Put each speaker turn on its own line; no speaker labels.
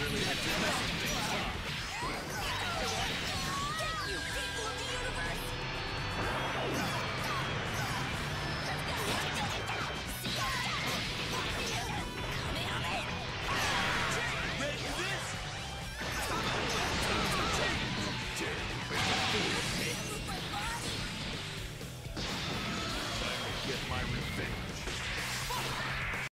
Really had to mess with me. get my revenge.